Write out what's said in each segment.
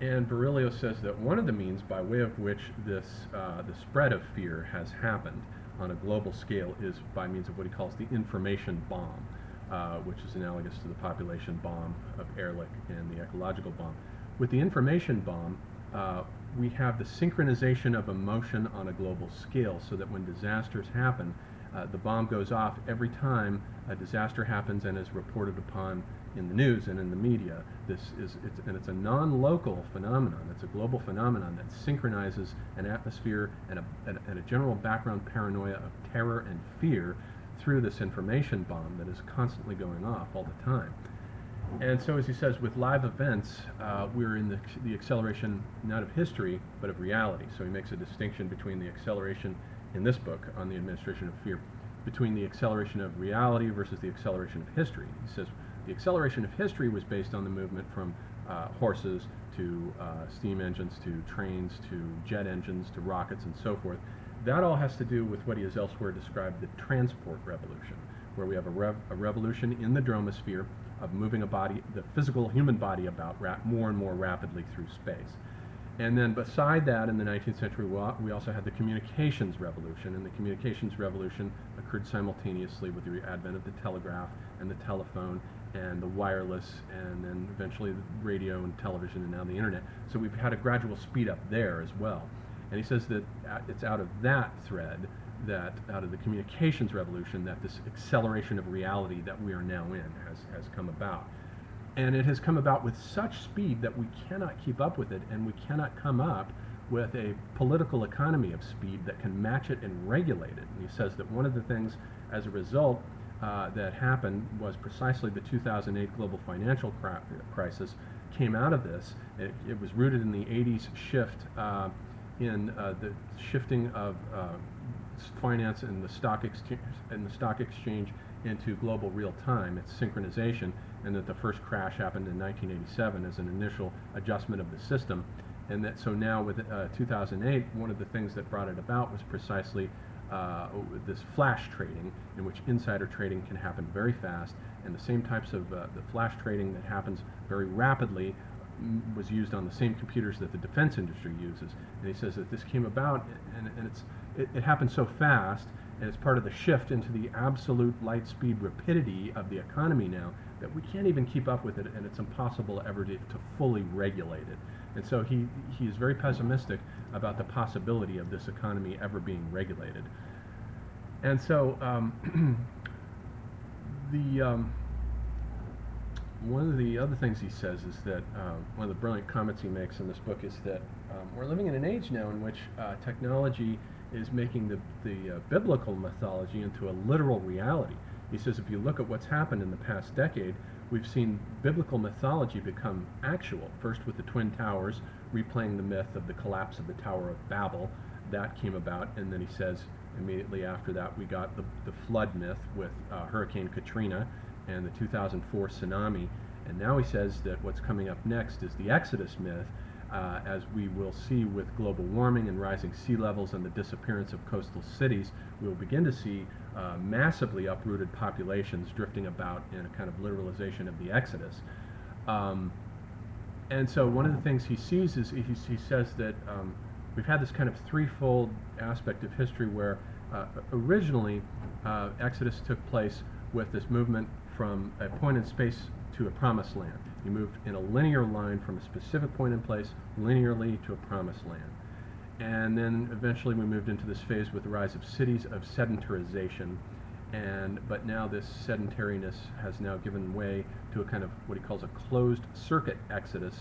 And Virilio says that one of the means by way of which this, uh, the spread of fear has happened on a global scale is by means of what he calls the information bomb, uh, which is analogous to the population bomb of Ehrlich and the ecological bomb. With the information bomb, uh, we have the synchronization of emotion on a global scale so that when disasters happen, uh, the bomb goes off every time a disaster happens and is reported upon in the news and in the media. This is, it's, and it's a non-local phenomenon. It's a global phenomenon that synchronizes an atmosphere and a, and, a general background paranoia of terror and fear through this information bomb that is constantly going off all the time. And so, as he says, with live events, uh, we're in the, the acceleration not of history, but of reality. So he makes a distinction between the acceleration in this book on the administration of fear, between the acceleration of reality versus the acceleration of history. He says the acceleration of history was based on the movement from uh, horses to uh, steam engines to trains to jet engines to rockets and so forth. That all has to do with what he has elsewhere described the transport revolution, where we have a, rev a revolution in the dromosphere of moving a body, the physical human body about more and more rapidly through space. And then beside that, in the 19th century, we also had the communications revolution, and the communications revolution occurred simultaneously with the advent of the telegraph and the telephone and the wireless, and then eventually the radio and television, and now the internet. So we've had a gradual speed up there as well. And he says that uh, it's out of that thread that out of the communications revolution that this acceleration of reality that we are now in has, has come about. And it has come about with such speed that we cannot keep up with it and we cannot come up with a political economy of speed that can match it and regulate it. And he says that one of the things as a result uh, that happened was precisely the 2008 global financial crisis came out of this. It, it, was rooted in the 80s shift uh, in uh, the shifting of uh, finance and the stock exchange and the stock exchange into global real time. It's synchronization, and that the first crash happened in 1987 as an initial adjustment of the system, and that so now with uh, 2008, one of the things that brought it about was precisely uh, this flash trading, in which insider trading can happen very fast, and the same types of uh, the flash trading that happens very rapidly was used on the same computers that the defense industry uses. And he says that this came about, and, and it's it, it happened so fast, and it's part of the shift into the absolute light speed rapidity of the economy now that we can't even keep up with it, and it's impossible ever to, to fully regulate it. And so he, he is very pessimistic about the possibility of this economy ever being regulated. And so um, the um, one of the other things he says is that uh, one of the brilliant comments he makes in this book is that um, we're living in an age now in which uh, technology is making the, the uh, biblical mythology into a literal reality. He says if you look at what's happened in the past decade, we've seen biblical mythology become actual. First with the Twin Towers, replaying the myth of the collapse of the Tower of Babel. That came about, and then he says immediately after that we got the, the flood myth with uh, Hurricane Katrina and the 2004 tsunami. And now he says that what's coming up next is the Exodus myth, uh, as we will see with global warming and rising sea levels and the disappearance of coastal cities, we will begin to see uh, massively uprooted populations drifting about in a kind of literalization of the Exodus. Um, and so one of the things he sees is he, he says that um, we've had this kind of threefold aspect of history where uh, originally uh, Exodus took place with this movement from a point in space to a promised land. You moved in a linear line from a specific point in place linearly to a promised land. And then eventually we moved into this phase with the rise of cities of sedentarization. And, but now this sedentariness has now given way to a kind of what he calls a closed circuit exodus.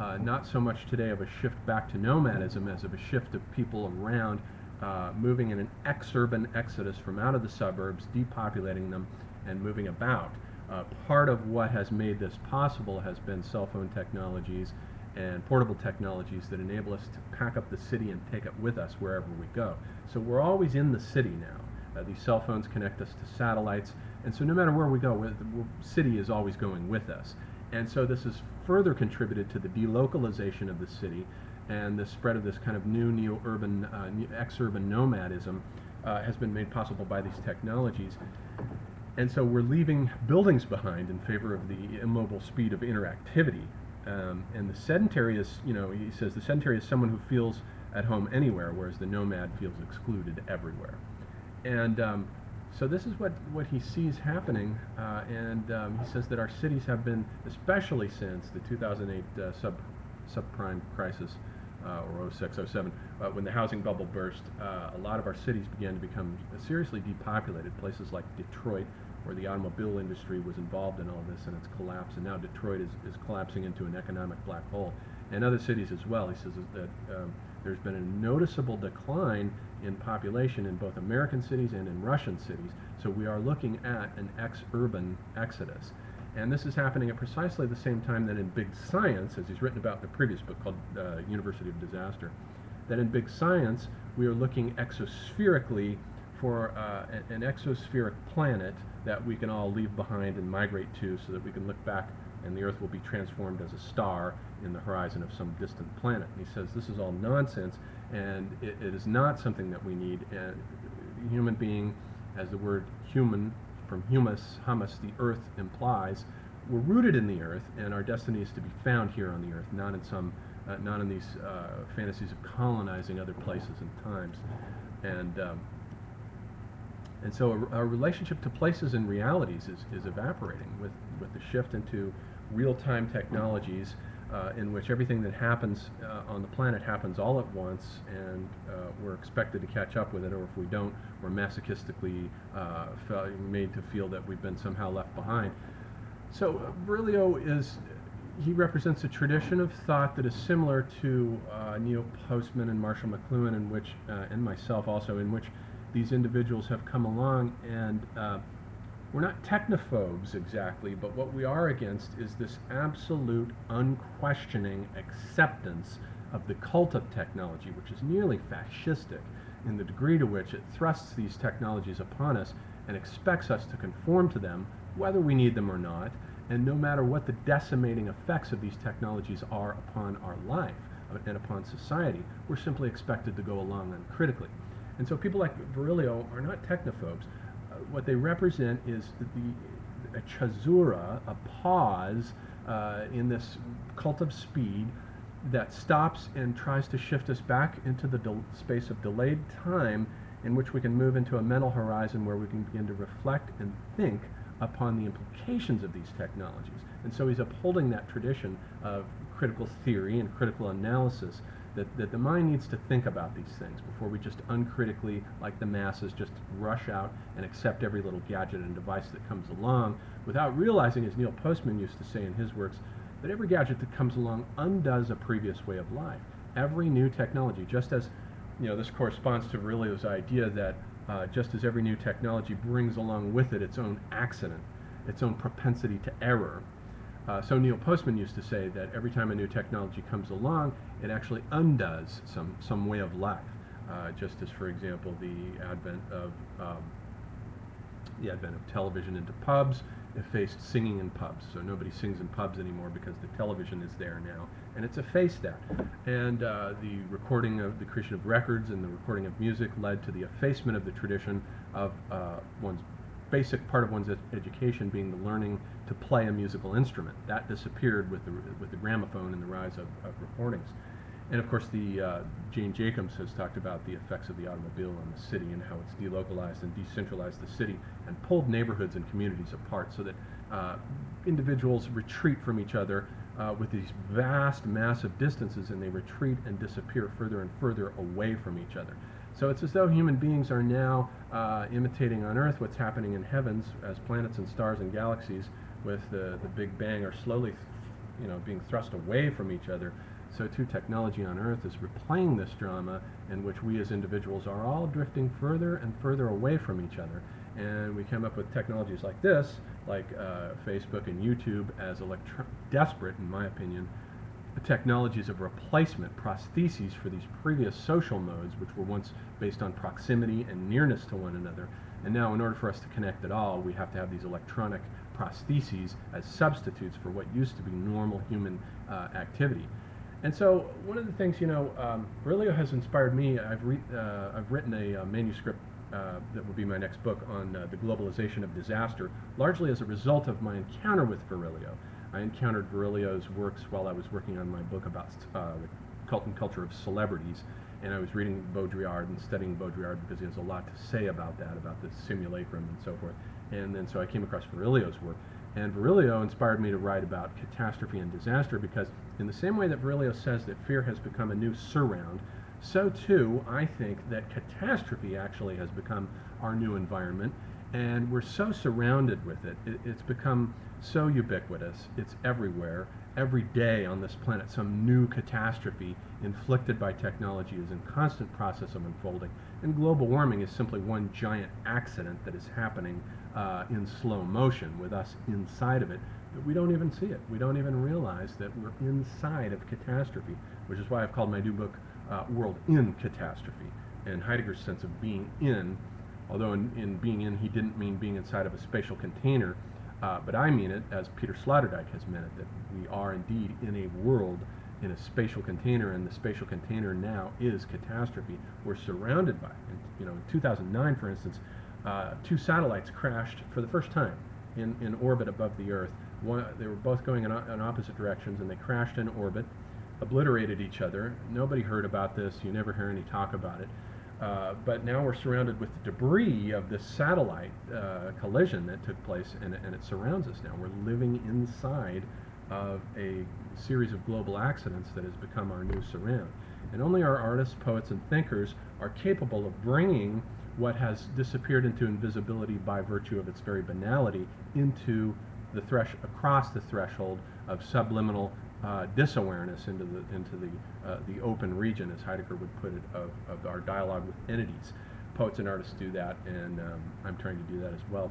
Uh, not so much today of a shift back to nomadism as of a shift of people around uh, moving in an exurban exodus from out of the suburbs, depopulating them, and moving about. Uh, part of what has made this possible has been cell phone technologies and portable technologies that enable us to pack up the city and take it with us wherever we go. So we're always in the city now. Uh, these cell phones connect us to satellites, and so no matter where we go, the city is always going with us. And so this has further contributed to the delocalization of the city and the spread of this kind of new neo-urban, uh, ex-urban nomadism uh, has been made possible by these technologies. And so we're leaving buildings behind in favor of the immobile speed of interactivity. Um, and the sedentary is, you know, he says the sedentary is someone who feels at home anywhere, whereas the nomad feels excluded everywhere. And um, so this is what, what he sees happening, uh, and um, he says that our cities have been, especially since the 2008 uh, sub, subprime crisis, uh, or 06, 07, uh, when the housing bubble burst, uh, a lot of our cities began to become seriously depopulated. Places like Detroit, where the automobile industry was involved in all this, and it's collapsed, and now Detroit is, is collapsing into an economic black hole, and other cities as well. He says that um, there's been a noticeable decline in population in both American cities and in Russian cities. So we are looking at an ex-urban exodus. And this is happening at precisely the same time that in Big Science, as he's written about in the previous book called uh, University of Disaster, that in Big Science we are looking exospherically for uh, an exospheric planet that we can all leave behind and migrate to so that we can look back and the Earth will be transformed as a star in the horizon of some distant planet. And he says this is all nonsense and it, it is not something that we need. And human being, as the word human from humus, humus, the earth implies, we're rooted in the earth and our destiny is to be found here on the earth, not in some, uh, not in these uh, fantasies of colonizing other places and times. And um, and so our, relationship to places and realities is, is evaporating with, with the shift into real-time technologies uh, in which everything that happens uh, on the planet happens all at once and uh, we're expected to catch up with it or if we don't we're masochistically uh, made to feel that we've been somehow left behind. So Virilio is he represents a tradition of thought that is similar to uh, Neil Postman and Marshall McLuhan in which uh, and myself also in which these individuals have come along and uh, we're not technophobes exactly, but what we are against is this absolute, unquestioning acceptance of the cult of technology, which is nearly fascistic in the degree to which it thrusts these technologies upon us and expects us to conform to them, whether we need them or not, and no matter what the decimating effects of these technologies are upon our life uh, and upon society, we're simply expected to go along uncritically. And so people like Virilio are not technophobes what they represent is the, a caesura, a pause uh, in this cult of speed that stops and tries to shift us back into the space of delayed time in which we can move into a mental horizon where we can begin to reflect and think upon the implications of these technologies. And so he's upholding that tradition of critical theory and critical analysis that, that the mind needs to think about these things before we just uncritically, like the masses, just rush out and accept every little gadget and device that comes along without realizing, as Neil Postman used to say in his works, that every gadget that comes along undoes a previous way of life. Every new technology, just as, you know, this corresponds to Virilio's idea that uh, just as every new technology brings along with it its own accident, its own propensity to error, uh, so Neil Postman used to say that every time a new technology comes along, it actually undoes some, some way of life. Uh, just as, for example, the advent of um, the advent of television into pubs effaced singing in pubs. So nobody sings in pubs anymore because the television is there now, and it's effaced that. And uh, the recording of the creation of records and the recording of music led to the effacement of the tradition of uh, one's basic part of one's ed education being the learning to play a musical instrument. That disappeared with the, with the gramophone and the rise of, of recordings. And of course, the uh, Jane Jacobs has talked about the effects of the automobile on the city and how it's delocalized and decentralized the city and pulled neighborhoods and communities apart so that uh, individuals retreat from each other uh, with these vast, massive distances and they retreat and disappear further and further away from each other. So it's as though human beings are now uh, imitating on Earth what's happening in heavens as planets and stars and galaxies with the, the Big Bang are slowly you know, being thrust away from each other. So too technology on Earth is replaying this drama in which we as individuals are all drifting further and further away from each other. And we come up with technologies like this, like uh, Facebook and YouTube as desperate, in my opinion, technologies of replacement, prostheses for these previous social modes, which were once based on proximity and nearness to one another. And now, in order for us to connect at all, we have to have these electronic prostheses as substitutes for what used to be normal human uh, activity. And so, one of the things, you know, um, Virilio has inspired me. I've, re uh, I've written a, uh, manuscript uh, that will be my next book on uh, the globalization of disaster, largely as a result of my encounter with Virilio. I encountered Virilio's works while I was working on my book about uh, the cult and culture of celebrities, and I was reading Baudrillard and studying Baudrillard because he has a lot to say about that, about the simulacrum and so forth. And then so I came across Virilio's work, and Virilio inspired me to write about catastrophe and disaster because, in the same way that Virilio says that fear has become a new surround, so too I think that catastrophe actually has become our new environment, and we're so surrounded with it. it it's become so ubiquitous, it's everywhere. Every day on this planet, some new catastrophe inflicted by technology is in constant process of unfolding. And global warming is simply one giant accident that is happening uh, in slow motion with us inside of it. But we don't even see it. We don't even realize that we're inside of catastrophe, which is why I've called my new book uh, World in Catastrophe. And Heidegger's sense of being in, although in, in being in he didn't mean being inside of a spatial container, uh, but I mean it as Peter Sloterdijk has meant it, that we are indeed in a world in a spatial container, and the spatial container now is catastrophe. We're surrounded by it. And, you know, in 2009, for instance, uh, two satellites crashed for the first time in, in orbit above the Earth. One, they were both going in, in opposite directions, and they crashed in orbit, obliterated each other. Nobody heard about this. You never hear any talk about it. Uh, but now we're surrounded with the debris of this satellite uh, collision that took place, and, and, it surrounds us now. We're living inside of a series of global accidents that has become our new surround. And only our artists, poets, and thinkers are capable of bringing what has disappeared into invisibility by virtue of its very banality into the thresh across the threshold of subliminal uh, disawareness into the into the uh, the open region, as Heidegger would put it, of, of our dialogue with entities. Poets and artists do that, and um, I'm trying to do that as well.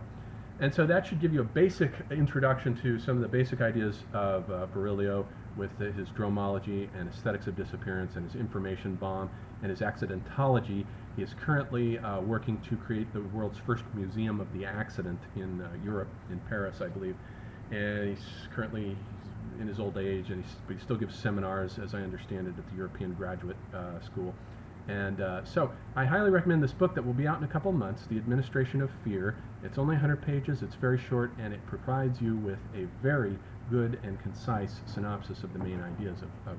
And so that should give you a basic introduction to some of the basic ideas of uh, Virilio with the, his dromology and aesthetics of disappearance and his information bomb and his accidentology. He is currently uh, working to create the world's first museum of the accident in uh, Europe, in Paris, I believe. And he's currently in his old age, and he still gives seminars, as I understand it, at the European Graduate uh, School. And uh, so I highly recommend this book that will be out in a couple months, The Administration of Fear. It's only 100 pages, it's very short, and it provides you with a very good and concise synopsis of the main ideas of, of.